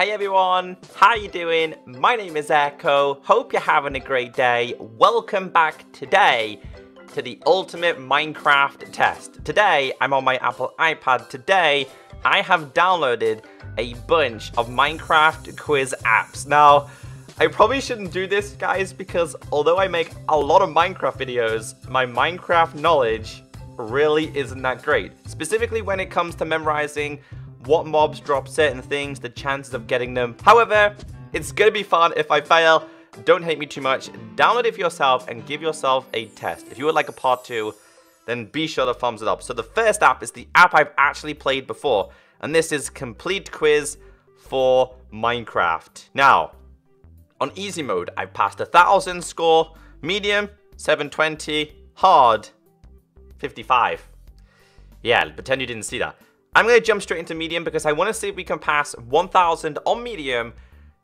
Hey everyone, how you doing? My name is Ecko. Hope you're having a great day. Welcome back today to the ultimate Minecraft test. Today, I'm on my Apple iPad. Today, I have downloaded a bunch of Minecraft quiz apps. Now, I probably shouldn't do this, guys, because although I make a lot of Minecraft videos, my Minecraft knowledge really isn't that great. Specifically when it comes to memorizing what mobs drop certain things, the chances of getting them. However, it's gonna be fun if I fail. Don't hate me too much. Download it for yourself and give yourself a test. If you would like a part two, then be sure to thumbs it up. So the first app is the app I've actually played before, and this is Complete Quiz for Minecraft. Now, on easy mode, I've passed a thousand score, medium, 720, hard, 55. Yeah, pretend you didn't see that. I'm going to jump straight into medium because I want to see if we can pass 1000 on medium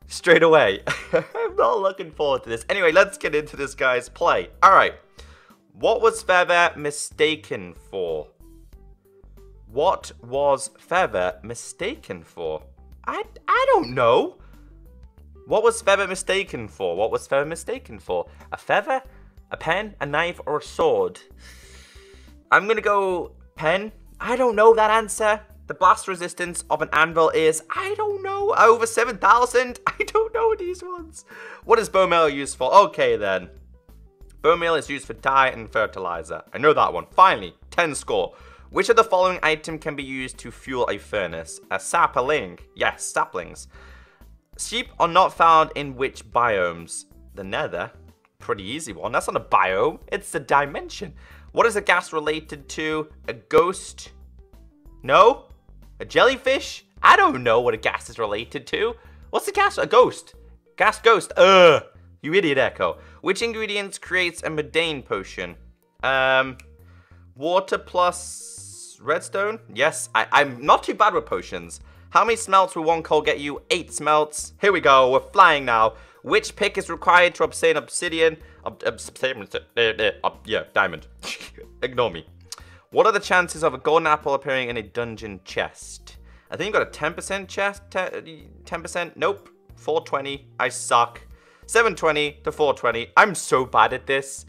straight away. I'm not looking forward to this. Anyway, let's get into this guy's play. All right. What was Feather mistaken for? What was Feather mistaken for? I, I don't know. What was Feather mistaken for? What was Feather mistaken for? A feather? A pen? A knife? Or a sword? I'm going to go pen. I don't know that answer. The blast resistance of an anvil is, I don't know, over 7,000? I don't know these ones. What is bone meal used for? Okay then. Bone meal is used for dye and fertilizer. I know that one. Finally, 10 score. Which of the following item can be used to fuel a furnace? A sapling. Yes, saplings. Sheep are not found in which biomes? The nether. Pretty easy one. That's not a biome. It's a dimension. What is a Ghast related to? A ghost? No? A jellyfish? I don't know what a Ghast is related to. What's a Ghast? A ghost. Ghast ghost. Ugh. You idiot, Ecko. Which ingredients creates a Mundane potion? Um, water plus redstone? Yes, I, I'm not too bad with potions. How many smelts will one coal get you? Eight smelts. Here we go. We're flying now. Which pick is required to obtain obsidian? Ob obsidian. Uh, uh, uh, yeah, diamond. Ignore me. What are the chances of a golden apple appearing in a dungeon chest? I think you got a 10% chest. 10%? Nope. 420. I suck. 720 to 420. I'm so bad at this.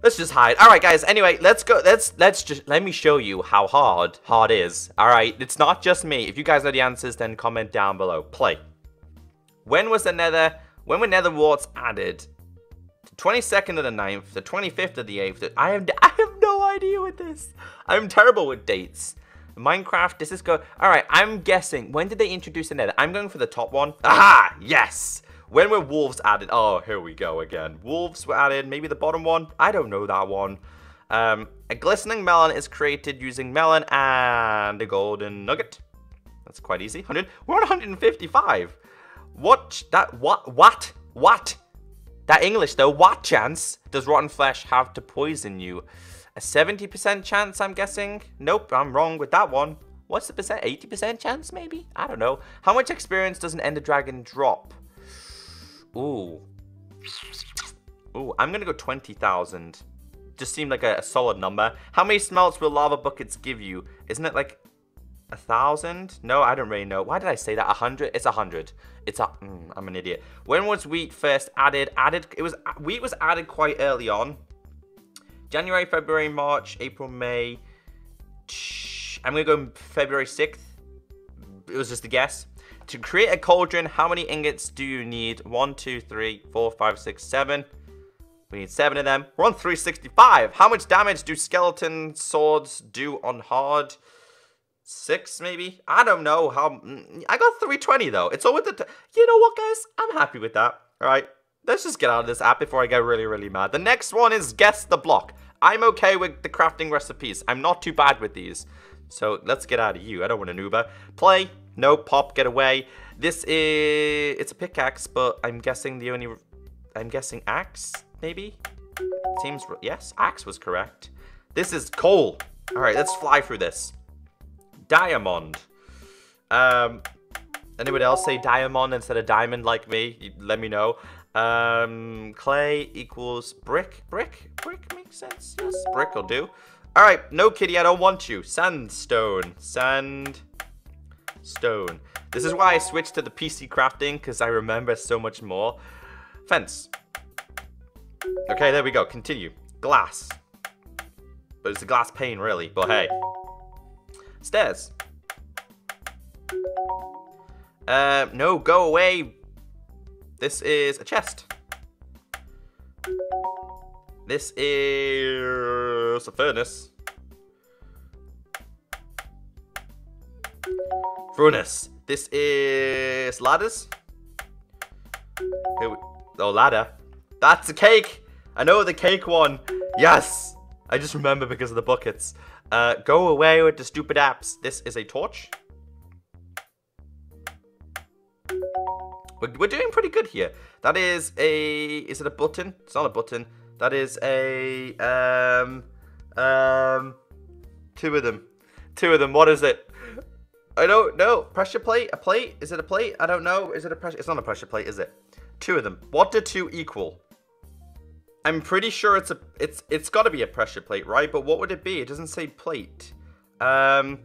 Let's just hide. All right, guys. Anyway, let's go. Let's let's just let me show you how hard hard is. All right, it's not just me. If you guys know the answers, then comment down below. Play. When was the Nether? When were Nether warts added? The 22nd of the 9th, the 25th of the 8th. I have I have no idea with this. I'm terrible with dates. Minecraft. Does This is go. All right, I'm guessing. When did they introduce the Nether? I'm going for the top one. Aha! Yes. When were wolves added? Oh, here we go again. Wolves were added. Maybe the bottom one? I don't know that one. Um, a glistening melon is created using melon and a golden nugget. That's quite easy. 100. We're on 155. What? That what? What? What? That English though. What chance does rotten flesh have to poison you? A 70% chance, I'm guessing. Nope, I'm wrong with that one. What's the percent? 80% chance, maybe? I don't know. How much experience does an Ender Dragon drop? Ooh. Ooh, I'm gonna go 20,000. Just seemed like a, a, solid number. How many smelts will lava buckets give you? Isn't it like a thousand? No, I don't really know. Why did I say that? A hundred? It's a hundred. It's a. Mm, I'm an idiot. When was wheat first added? Added. It was wheat was added quite early on. January, February, March, April, May. I'm gonna go February 6th. It was just a guess. To create a cauldron, how many ingots do you need? One, two, three, four, five, six, seven. We need seven of them. We're on 365. How much damage do skeleton swords do on hard? Six, maybe? I don't know. How? Mm, I got 320, though. It's all with the... You know what, guys? I'm happy with that. All right. Let's just get out of this app before I get really, really mad. The next one is Guess the Block. I'm okay with the crafting recipes. I'm not too bad with these. So let's get out of you. I don't want an Uber. Play. No, pop, get away. This is... It's a pickaxe, but I'm guessing the only... I'm guessing axe, maybe? Seems... Yes, axe was correct. This is coal. All right, let's fly through this. Diamond. Um, anybody else say diamond instead of diamond like me? Let me know. Um, clay equals brick. Brick? Brick makes sense. Yes, brick will do. All right, no kitty, I don't want you. Sandstone. Sand stone. This is why I switched to the PC crafting, because I remember so much more. Fence. Okay, there we go. Continue. Glass. But it's a glass pane, really. But hey. Stairs. Uh, no, go away. This is a chest. This is a furnace. Furnace. This is ladders. Here we, oh, ladder. That's a cake. I know the cake one. Yes. I just remember because of the buckets. Uh, go away with the stupid apps. This is a torch. We're, we're doing pretty good here. That is a... Is it a button? It's not a button. That is a... Um... Um... Two of them. Two of them. What is it? I don't know. Pressure plate? A plate? Is it a plate? I don't know. Is it a pressure... It's not a pressure plate, is it? Two of them. What do two equal? I'm pretty sure it's a... It's It's got to be a pressure plate, right? But what would it be? It doesn't say plate. Um...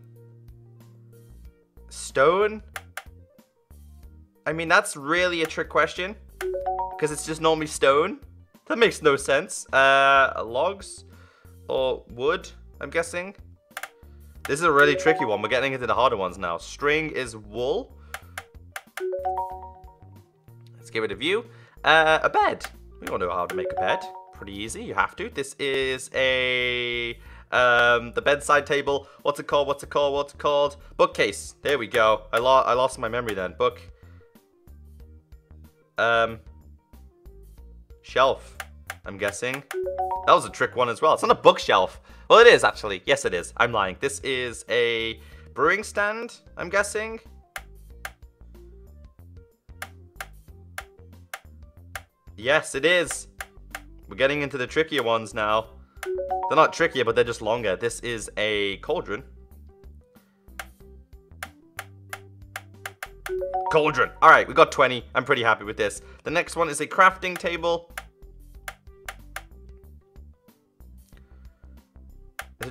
Stone? I mean, that's really a trick question. Because it's just normally stone. That makes no sense. Uh, logs? Or wood, I'm guessing. This is a really tricky one. We're getting into the harder ones now. String is wool. Let's give it a view. Uh, a bed. We all know how to make a bed. Pretty easy. You have to. This is a... Um, the bedside table. What's it called? What's it called? What's it called? Bookcase. There we go. I, lo I lost my memory then. Book. Um, shelf, I'm guessing. That was a trick one as well. It's not a bookshelf. Well, it is actually. Yes, it is. I'm lying. This is a brewing stand, I'm guessing. Yes, it is. We're getting into the trickier ones now. They're not trickier, but they're just longer. This is a cauldron. Cauldron. All right, we got 20. I'm pretty happy with this. The next one is a crafting table.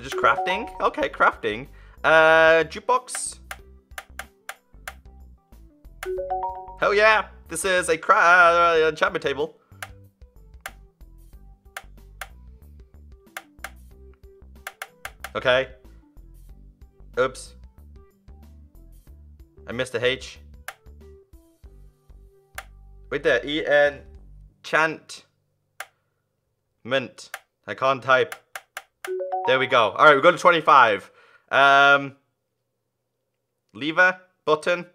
It just crafting? Okay, crafting. Uh, jukebox. Hell yeah. This is a cra uh, enchantment table. Okay. Oops. I missed a H. Wait there, E-N, chant, mint. I can't type. There we go. All right, we go to 25. Um, lever, button.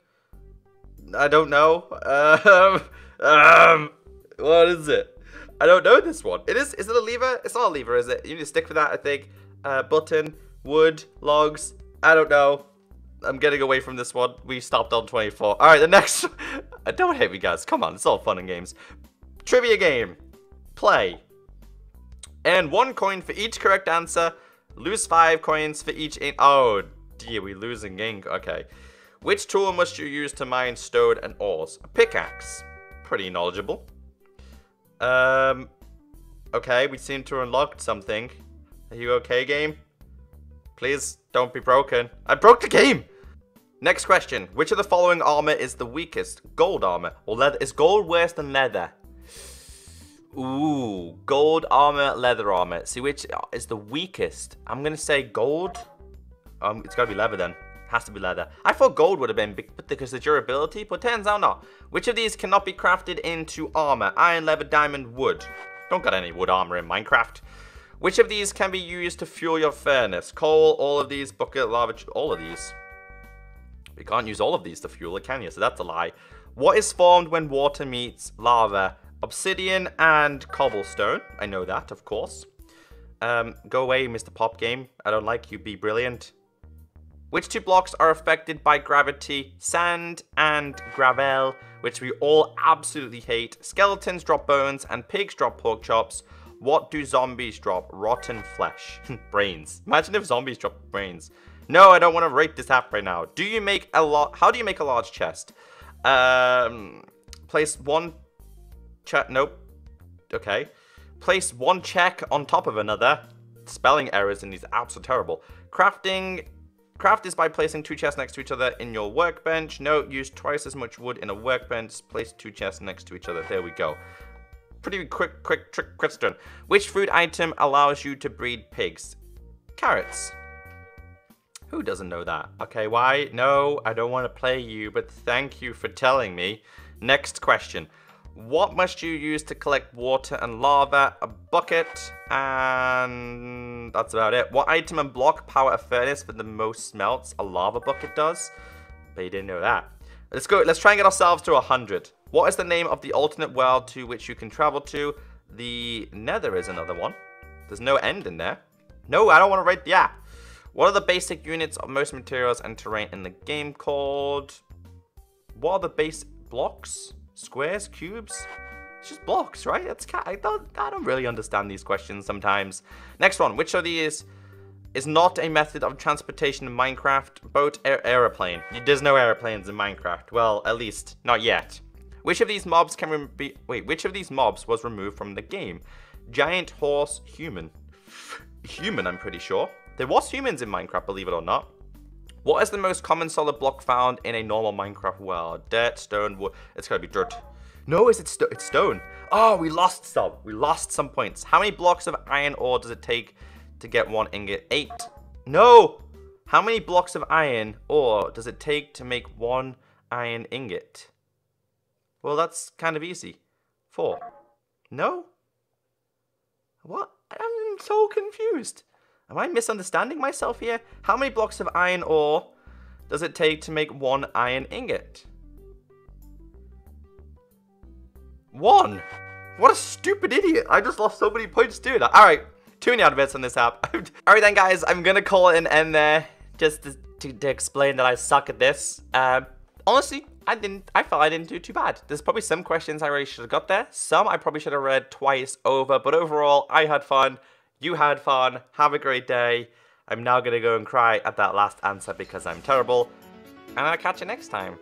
I don't know. Um, um, what is it? I don't know this one. It is. Is it a lever? It's not a lever, is it? You need to stick with that. I think. Uh, button, wood, logs. I don't know. I'm getting away from this one. We stopped on 24. All right, the next. Don't hate me, guys. Come on, it's all fun and games. Trivia game. Play. And one coin for each correct answer. Lose five coins for each. oh dear, we losing game. Okay. Which tool must you use to mine stone and ores? A pickaxe. Pretty knowledgeable. Um. Okay, we seem to unlock something. Are you okay, game? Please don't be broken. I broke the game! Next question. Which of the following armor is the weakest? Gold armor. Or leather? Is gold worse than leather? Ooh, gold armor, leather armor. See which is the weakest. I'm gonna say gold. Um, it's gotta be leather then. Has to be leather. I thought gold would have been because the durability, but turns out not. Which of these cannot be crafted into armor? Iron, leather, diamond, wood. Don't got any wood armor in Minecraft. Which of these can be used to fuel your furnace? Coal, all of these, bucket, lava, all of these. You can't use all of these to fuel it, can you? So that's a lie. What is formed when water meets lava? Obsidian and cobblestone. I know that, of course. Um, go away, Mr. Pop Game. I don't like you. Be brilliant. Which two blocks are affected by gravity? Sand and gravel, which we all absolutely hate. Skeletons drop bones and pigs drop pork chops. What do zombies drop? Rotten flesh. brains. Imagine if zombies drop brains. No, I don't want to rate this app right now. Do you make a lot? How do you make a large chest? Um, place one check. Nope. Okay. Place one check on top of another. Spelling errors in these apps are terrible. Crafting Craft is by placing two chests next to each other in your workbench. Note, use twice as much wood in a workbench. Place two chests next to each other. There we go. Pretty quick, quick trick question. Which food item allows you to breed pigs? Carrots. Who doesn't know that? Okay, why? No, I don't want to play you, but thank you for telling me. Next question. What must you use to collect water and lava? A bucket, and that's about it. What item and block power a furnace for the most smelts? A lava bucket does. But you didn't know that. Let's go. Let's try and get ourselves to 100. What is the name of the alternate world to which you can travel to? The Nether is another one. There's no end in there. No, I don't want to write. Yeah. What are the basic units of most materials and terrain in the game called? What are the base blocks? Squares? Cubes? It's just blocks, right? That's I don't I don't really understand these questions sometimes. Next one. Which of these is not a method of transportation in Minecraft? Boat, aeroplane. There's no airplanes in Minecraft. Well, at least not yet. Which of these mobs can be wait? Which of these mobs was removed from the game? Giant horse, human. human, I'm pretty sure. There was humans in Minecraft, believe it or not. What is the most common solid block found in a normal Minecraft world? Dirt, stone, wood. It's gotta be dirt. No, is it sto it's stone? Oh, we lost some. We lost some points. How many blocks of iron ore does it take to get one ingot? Eight. No! How many blocks of iron ore does it take to make one iron ingot? Well, that's kind of easy. Four. No? What? I'm so confused. Am I misunderstanding myself here? How many blocks of iron ore does it take to make one iron ingot? One. What a stupid idiot. I just lost so many points doing that. All right, too many adverts on this app. All right then, guys, I'm to call it an end there just to, to, to, explain that I suck at this. Uh, honestly, I didn't. I felt I didn't do too bad. There's probably some questions I really should have got there. Some I probably should have read twice over. But overall, I had fun. You had fun. Have a great day. I'm now going to go and cry at that last answer because I'm terrible. And I'll catch you next time.